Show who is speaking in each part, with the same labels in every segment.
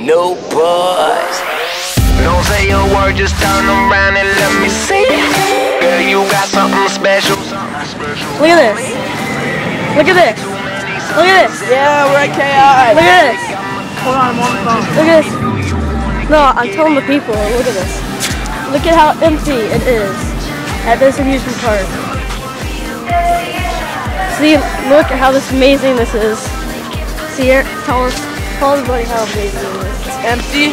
Speaker 1: New Boyz. Don't say a word, just turn around and let me see. Girl, you got something special.
Speaker 2: Look at this. Look at this. Look at this.
Speaker 3: Yeah, we're at KI.
Speaker 2: Look at this.
Speaker 3: Hold on, I'm on the phone.
Speaker 2: Look at this. No, I'm telling the people. Look at this. Look at how empty it is at this amusement park. See, look at how this amazing this is. See here, tell us, how amazing it is.
Speaker 3: Empty.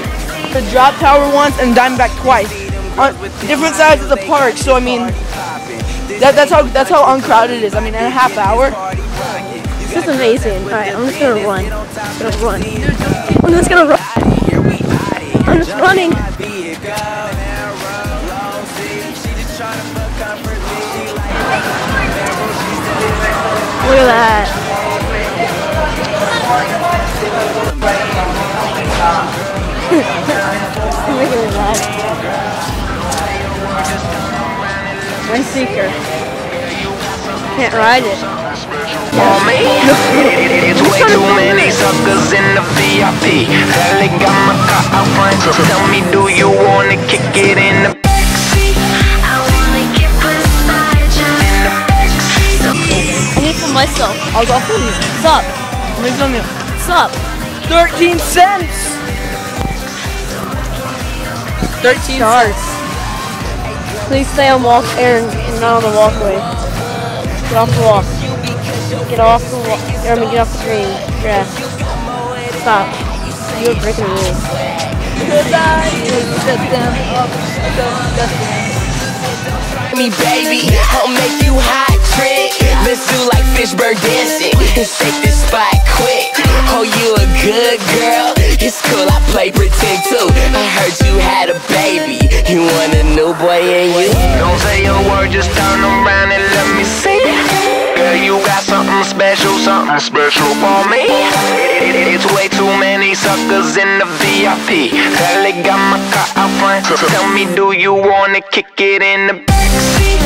Speaker 3: The drop tower once and Diamondback twice. On different sides of the park, so I mean, that, that's how that's how uncrowded it is. I mean, in a half hour.
Speaker 2: This is amazing. Alright, I'm just gonna run. I'm gonna run. I'm just gonna run. I'm just running. Look at that. Look at that. My seeker. Can't ride it.
Speaker 1: For me, it's way too many suckers in the VIP. Hell, got my car out front. So tell me, do you wanna kick it in the?
Speaker 4: I wanna get beside you.
Speaker 1: In the backseat.
Speaker 2: I need for myself.
Speaker 3: I was off you.
Speaker 2: What's up?
Speaker 3: Let me film you.
Speaker 2: What's up?
Speaker 3: 13 cents. 13
Speaker 2: Stars. Please stay on walk, Aaron, not on the walkway. Get off the walk. Get off the walk. Aaron, get off the green grass. Stop. You're breaking the rules.
Speaker 1: me, baby. I'll make you hot, trick. Let's do like Fishburne dancing and shake this spot quick. Oh, you a good girl. It's cool, I play pretend too. I heard you just turn around and let me see. Girl, you got something special, something special for me. It's way too many suckers in the VIP. They got my car out front. Tell me, do you wanna kick it in the backseat?